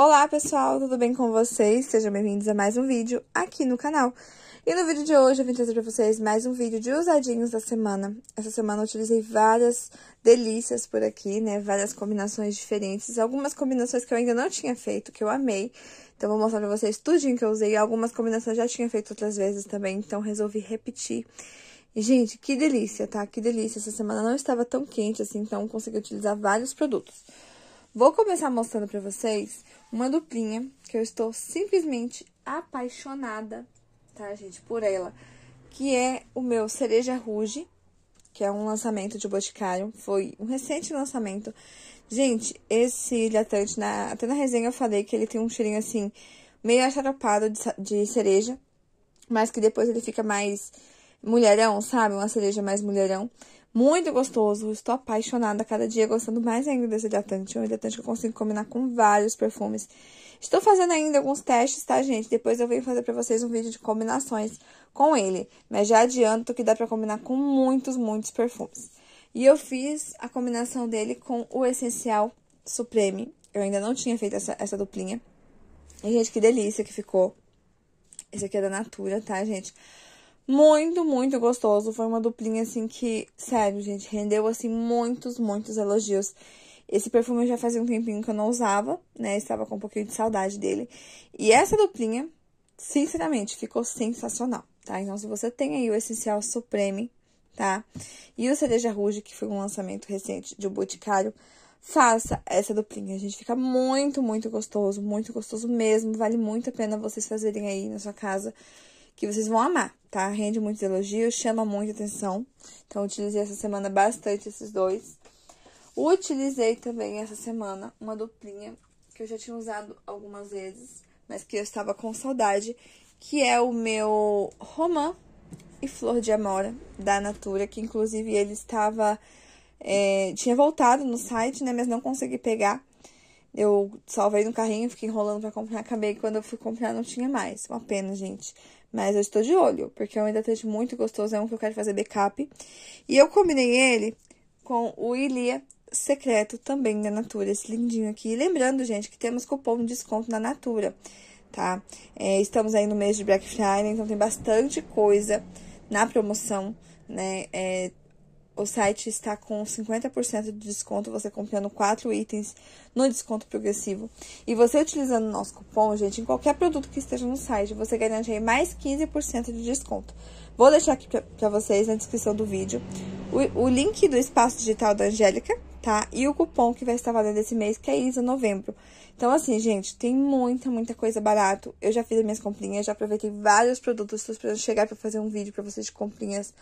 Olá pessoal, tudo bem com vocês? Sejam bem-vindos a mais um vídeo aqui no canal. E no vídeo de hoje eu vim trazer pra vocês mais um vídeo de usadinhos da semana. Essa semana eu utilizei várias delícias por aqui, né? Várias combinações diferentes. Algumas combinações que eu ainda não tinha feito, que eu amei. Então, vou mostrar pra vocês tudinho que eu usei. Algumas combinações eu já tinha feito outras vezes também, então resolvi repetir. E, gente, que delícia, tá? Que delícia. Essa semana não estava tão quente assim, então consegui utilizar vários produtos. Vou começar mostrando pra vocês uma duplinha que eu estou simplesmente apaixonada, tá, gente, por ela. Que é o meu Cereja Rouge, que é um lançamento de Boticário. Foi um recente lançamento. Gente, esse hidratante, na, até na resenha eu falei que ele tem um cheirinho assim, meio acharopado de, de cereja. Mas que depois ele fica mais mulherão, sabe? Uma cereja mais mulherão. Muito gostoso, estou apaixonada cada dia, gostando mais ainda desse hidratante. É um hidratante que eu consigo combinar com vários perfumes. Estou fazendo ainda alguns testes, tá, gente? Depois eu venho fazer pra vocês um vídeo de combinações com ele. Mas já adianto que dá pra combinar com muitos, muitos perfumes. E eu fiz a combinação dele com o Essencial Supreme. Eu ainda não tinha feito essa, essa duplinha. E, gente, que delícia que ficou. Esse aqui é da Natura, tá, gente? Muito, muito gostoso. Foi uma duplinha, assim, que, sério, gente, rendeu, assim, muitos, muitos elogios. Esse perfume já fazia um tempinho que eu não usava, né? Estava com um pouquinho de saudade dele. E essa duplinha, sinceramente, ficou sensacional, tá? Então, se você tem aí o Essencial Supreme, tá? E o Cereja Rouge, que foi um lançamento recente de um Boticário, faça essa duplinha. A gente fica muito, muito gostoso, muito gostoso mesmo. Vale muito a pena vocês fazerem aí na sua casa que vocês vão amar, tá? Rende muitos elogios, chama muita atenção. Então, utilizei essa semana bastante esses dois. Utilizei também essa semana uma duplinha que eu já tinha usado algumas vezes, mas que eu estava com saudade, que é o meu Romã e Flor de Amora, da Natura, que inclusive ele estava... É, tinha voltado no site, né, mas não consegui pegar. Eu salvei no carrinho, fiquei enrolando para comprar, acabei quando eu fui comprar não tinha mais. Uma pena, gente. Mas eu estou de olho, porque é um hidratante muito gostoso, é um que eu quero fazer backup. E eu combinei ele com o Ilia Secreto, também da Natura, esse lindinho aqui. E lembrando, gente, que temos cupom de desconto na Natura, tá? É, estamos aí no mês de Black Friday, então tem bastante coisa na promoção, né? É, o site está com 50% de desconto, você comprando quatro itens no desconto progressivo. E você utilizando o nosso cupom, gente, em qualquer produto que esteja no site, você garante aí mais 15% de desconto. Vou deixar aqui para vocês na descrição do vídeo o, o, link do espaço digital da Angélica, tá? E o cupom que vai estar valendo esse mês, que é ISA novembro. Então, assim, gente, tem muita, muita coisa barato. Eu já fiz as minhas comprinhas, já aproveitei vários produtos, estou esperando chegar para fazer um vídeo para vocês de comprinhas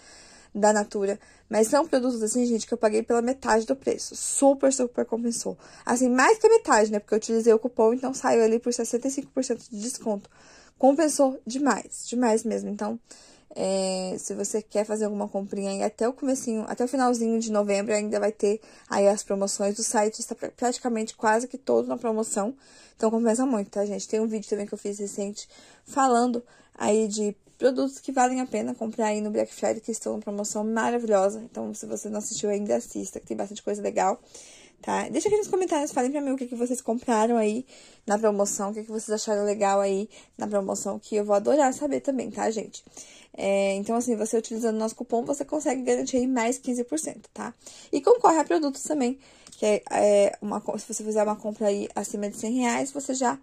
da Natura. Mas são produtos, assim, gente, que eu paguei pela metade do preço. Super, super compensou. Assim, mais que a metade, né? Porque eu utilizei o cupom, então saiu ali por 65% de desconto. Compensou demais, demais mesmo. Então, é, se você quer fazer alguma comprinha aí até o comecinho, até o finalzinho de novembro, ainda vai ter aí as promoções. O site está praticamente quase que todo na promoção. Então, compensa muito, tá, gente? Tem um vídeo também que eu fiz recente falando aí de produtos que valem a pena comprar aí no Black Friday, que estão em promoção maravilhosa. Então, se você não assistiu ainda, assista, que tem bastante coisa legal, tá? Deixa aqui nos comentários, falem pra mim o que, que vocês compraram aí na promoção, o que, que vocês acharam legal aí na promoção, que eu vou adorar saber também, tá, gente? É, então, assim, você utilizando o nosso cupom, você consegue garantir aí mais 15%, tá? E concorre a produtos também, que é, é uma, se você fizer uma compra aí acima de 100 reais, você já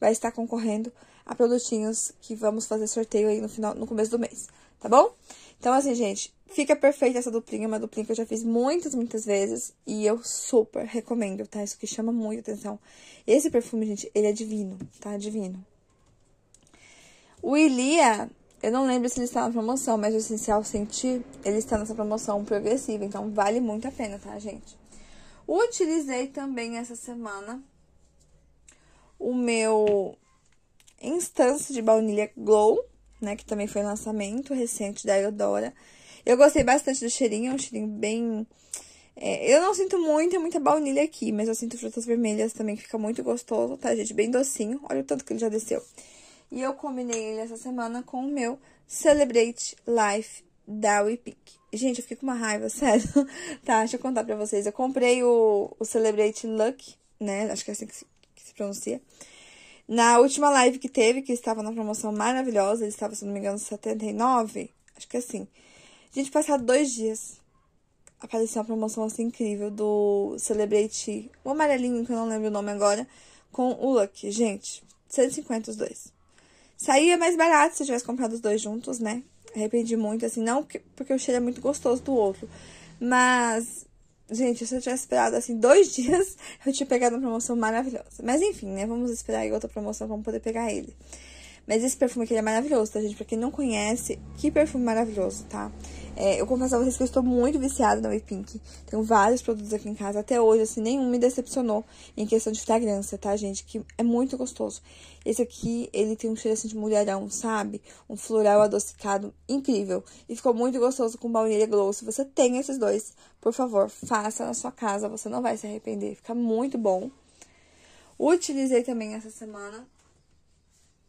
vai estar concorrendo a produtinhos que vamos fazer sorteio aí no final, no começo do mês, tá bom? Então, assim, gente, fica perfeita essa duplinha, uma duplinha que eu já fiz muitas, muitas vezes e eu super recomendo, tá? Isso que chama muito atenção. Esse perfume, gente, ele é divino, tá? Divino. O Ilia, eu não lembro se ele está na promoção, mas o Essencial Sentir, ele está nessa promoção progressiva, então vale muito a pena, tá, gente? Utilizei também essa semana o meu Instância de Baunilha Glow, né? Que também foi lançamento recente da Eudora. Eu gostei bastante do cheirinho, é um cheirinho bem... É, eu não sinto muita, muita baunilha aqui, mas eu sinto frutas vermelhas também, que fica muito gostoso, tá, gente? Bem docinho. Olha o tanto que ele já desceu. E eu combinei ele essa semana com o meu Celebrate Life da Pink. Gente, eu fiquei com uma raiva, sério. tá, deixa eu contar pra vocês. Eu comprei o, o Celebrate Luck, né? Acho que é assim que se, que se pronuncia. Na última live que teve, que estava na promoção maravilhosa, ele estava, se não me engano, 79, acho que é assim. A gente passado dois dias, apareceu uma promoção assim incrível do Celebrate, o amarelinho, que eu não lembro o nome agora, com o Lucky. Gente, 150 os dois. Saía mais barato se eu tivesse comprado os dois juntos, né? Arrependi muito, assim, não porque o cheiro é muito gostoso do outro, mas Gente, se eu tivesse esperado assim dois dias, eu tinha pegado uma promoção maravilhosa. Mas enfim, né? Vamos esperar aí outra promoção pra poder pegar ele. Mas esse perfume aqui é maravilhoso, tá, gente? Pra quem não conhece, que perfume maravilhoso, tá? É, eu confesso a vocês que eu estou muito viciada na Way Pink. Tenho vários produtos aqui em casa. Até hoje, assim, nenhum me decepcionou em questão de fragrância, tá, gente? Que é muito gostoso. Esse aqui, ele tem um cheiro, assim, de mulherão, sabe? Um floral adocicado incrível. E ficou muito gostoso com baunilha glow. Se você tem esses dois, por favor, faça na sua casa. Você não vai se arrepender. Fica muito bom. Utilizei também essa semana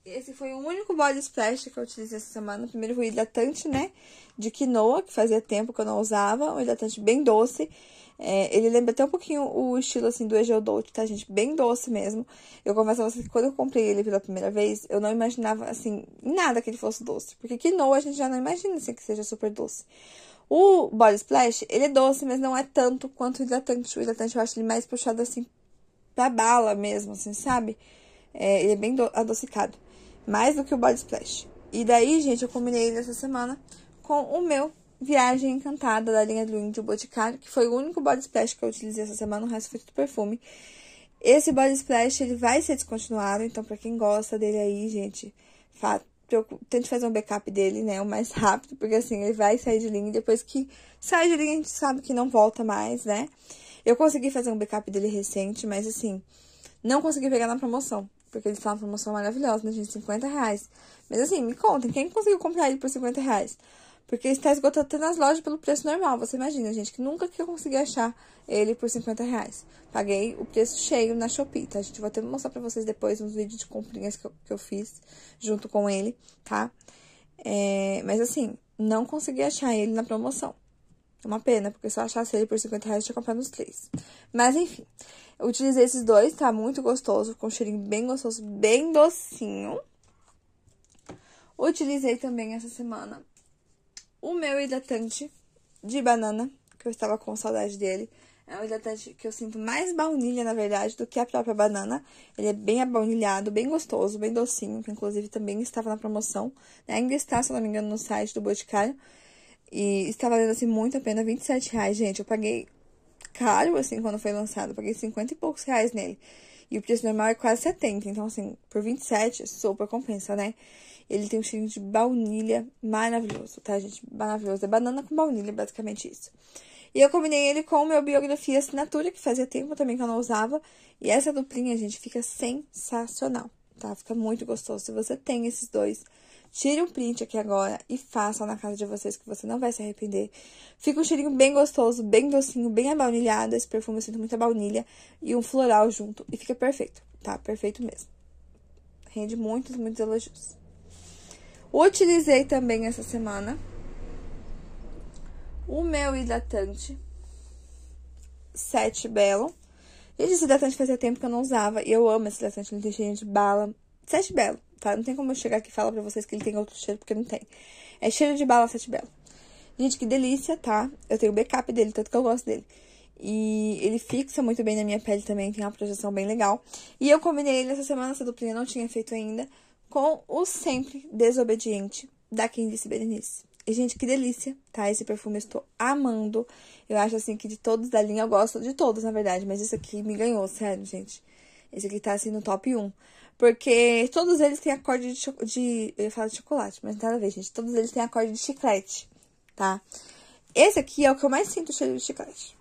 esse foi o único body splash que eu utilizei essa semana. Primeiro o hidratante, né? De quinoa, que fazia tempo que eu não usava. Um hidratante bem doce. É, ele lembra até um pouquinho o estilo, assim, do Egeo Dolce, tá, gente? Bem doce mesmo. Eu confesso a vocês que quando eu comprei ele pela primeira vez, eu não imaginava, assim, nada que ele fosse doce. Porque quinoa a gente já não imagina, assim, que seja super doce. O Body Splash, ele é doce, mas não é tanto quanto o hidratante. O hidratante eu acho ele mais puxado, assim, pra bala mesmo, assim, sabe? É, ele é bem adocicado mais do que o Body Splash. E daí, gente, eu combinei ele essa semana com o meu Viagem Encantada da linha do Índio Boticário, que foi o único Body Splash que eu utilizei essa semana, o resto foi tudo perfume. Esse Body Splash, ele vai ser descontinuado, então pra quem gosta dele aí, gente, tente fazer um backup dele, né, o mais rápido, porque assim, ele vai sair de linha depois que sai de linha a gente sabe que não volta mais, né. Eu consegui fazer um backup dele recente, mas assim, não consegui pegar na promoção. Porque ele tá uma promoção maravilhosa, né, gente? 50 reais. Mas assim, me contem, quem conseguiu comprar ele por 50 reais? Porque está esgotado até nas lojas pelo preço normal. Você imagina, gente, que nunca que eu consegui achar ele por 50 reais. Paguei o preço cheio na Shopee, tá? A gente vai até mostrar pra vocês depois uns vídeos de comprinhas que eu, que eu fiz junto com ele, tá? É, mas assim, não consegui achar ele na promoção. É uma pena, porque se eu achasse ele por 50 reais, eu tinha comprado uns três. Mas enfim, eu utilizei esses dois, tá? Muito gostoso, com um cheirinho bem gostoso, bem docinho. Utilizei também essa semana o meu hidratante de banana, que eu estava com saudade dele. É um hidratante que eu sinto mais baunilha, na verdade, do que a própria banana. Ele é bem abaunilhado, bem gostoso, bem docinho, que inclusive também estava na promoção. Ainda está, se não me engano, no site do Boticário. E está valendo, assim, muito a pena, 27 reais, gente. Eu paguei caro, assim, quando foi lançado. Eu paguei 50 e poucos reais nele. E o preço normal é quase 70. Então, assim, por 27, super compensa, né? Ele tem um cheirinho de baunilha maravilhoso, tá, gente? Maravilhoso. É banana com baunilha, basicamente isso. E eu combinei ele com o meu Biografia Assinatura, que fazia tempo também que eu não usava. E essa duplinha, gente, fica sensacional, tá? Fica muito gostoso. Se você tem esses dois, Tire um print aqui agora e faça na casa de vocês que você não vai se arrepender. Fica um cheirinho bem gostoso, bem docinho, bem abaunilhado. Esse perfume eu sinto muita baunilha e um floral junto. E fica perfeito, tá? Perfeito mesmo. Rende muitos, muitos elogios. Utilizei também essa semana o meu hidratante Sete Belo. Gente, esse hidratante fazia tempo que eu não usava e eu amo esse hidratante, ele tem cheirinho de bala. Sete Belo tá? Não tem como eu chegar aqui e falar pra vocês que ele tem outro cheiro, porque não tem. É cheiro de bala sete belo. Gente, que delícia, tá? Eu tenho backup dele, tanto que eu gosto dele. E ele fixa muito bem na minha pele também, tem uma projeção bem legal. E eu combinei ele essa semana, essa duplinha não tinha feito ainda, com o Sempre Desobediente, da Candice Berenice. E, gente, que delícia, tá? Esse perfume eu estou amando. Eu acho, assim, que de todos da linha, eu gosto de todos, na verdade. Mas esse aqui me ganhou, sério, gente. Esse aqui tá, assim, no top 1. Porque todos eles têm acorde de, de. Eu falar de chocolate, mas nada a ver, gente. Todos eles têm acorde de chiclete, tá? Esse aqui é o que eu mais sinto cheiro de chiclete.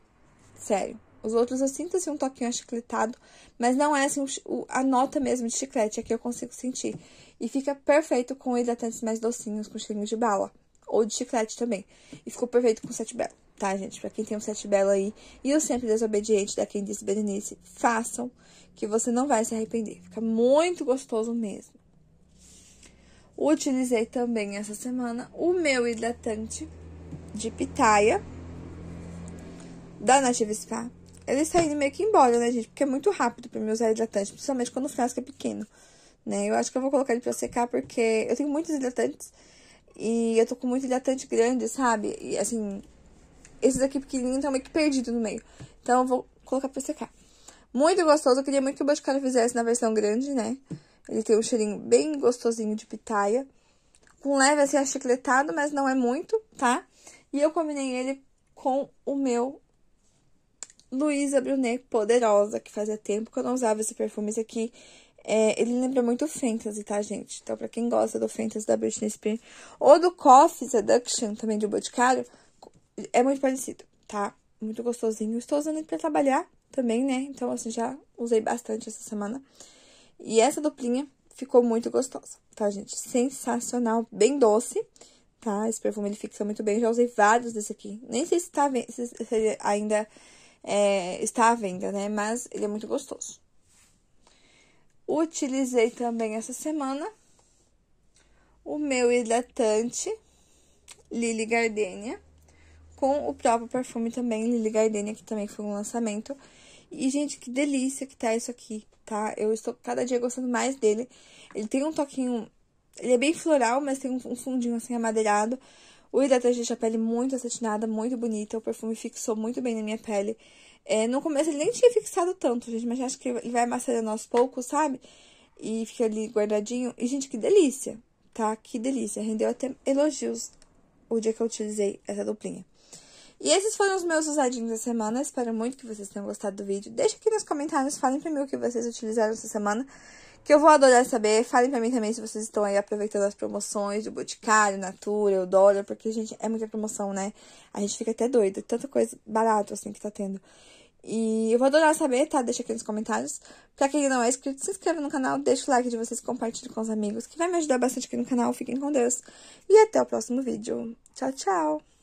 Sério. Os outros eu sinto assim um toquinho achicletado, mas não é assim a nota mesmo de chiclete, aqui eu consigo sentir. E fica perfeito com hidratantes mais docinhos, com cheirinho de bala. Ou de chiclete também. E ficou perfeito com sete belo, tá, gente? Pra quem tem um sete belo aí e o sempre desobediente da quem disse Berenice, façam que você não vai se arrepender. Fica muito gostoso mesmo. Utilizei também essa semana o meu hidratante de pitaia da Nativa Spa. ele está indo meio que embora, né, gente? Porque é muito rápido pra mim usar hidratante, principalmente quando o frasco é pequeno, né? Eu acho que eu vou colocar ele pra secar porque eu tenho muitos hidratantes e eu tô com muito hidratante grande, sabe? E, assim, esses aqui pequenininhos estão meio que perdidos no meio. Então, eu vou colocar pra secar. Muito gostoso. Eu queria muito que o Boticário fizesse na versão grande, né? Ele tem um cheirinho bem gostosinho de pitaia. Com leve, assim, achicletado, mas não é muito, tá? E eu combinei ele com o meu Luísa Brunet Poderosa, que fazia tempo que eu não usava esse perfume. Esse aqui, é, ele lembra muito o Fantasy, tá, gente? Então, pra quem gosta do Fantasy da Britney Spears, ou do Coffee Seduction, também de Boticário, é muito parecido, tá? Muito gostosinho. Estou usando ele pra trabalhar também, né? Então, assim, já usei bastante essa semana. E essa duplinha ficou muito gostosa, tá, gente? Sensacional, bem doce, tá? Esse perfume ele fixa muito bem. Já usei vários desse aqui. Nem sei se, tá, se ainda é, está à venda, né? Mas ele é muito gostoso. Utilizei também essa semana o meu hidratante Lily Gardenia com o próprio perfume também Lily Gardenia, que também foi um lançamento. E, gente, que delícia que tá isso aqui, tá? Eu estou cada dia gostando mais dele. Ele tem um toquinho... Ele é bem floral, mas tem um fundinho, assim, amadeirado. O hidratante deixa a pele muito acetinada, muito bonita. O perfume fixou muito bem na minha pele. É, no começo ele nem tinha fixado tanto, gente, mas acho que ele vai amaciando aos poucos, sabe? E fica ali guardadinho. E, gente, que delícia, tá? Que delícia. Rendeu até elogios o dia que eu utilizei essa duplinha. E esses foram os meus usadinhos da semana. Espero muito que vocês tenham gostado do vídeo. Deixa aqui nos comentários, falem pra mim o que vocês utilizaram essa semana. Que eu vou adorar saber. Falem pra mim também se vocês estão aí aproveitando as promoções do Boticário, Natura, dólar. Porque, gente, é muita promoção, né? A gente fica até doido. Tanta coisa barata, assim, que tá tendo. E eu vou adorar saber, tá? Deixa aqui nos comentários. Pra quem não é inscrito, se inscreva no canal, deixa o like de vocês, compartilhe com os amigos, que vai me ajudar bastante aqui no canal. Fiquem com Deus. E até o próximo vídeo. Tchau, tchau!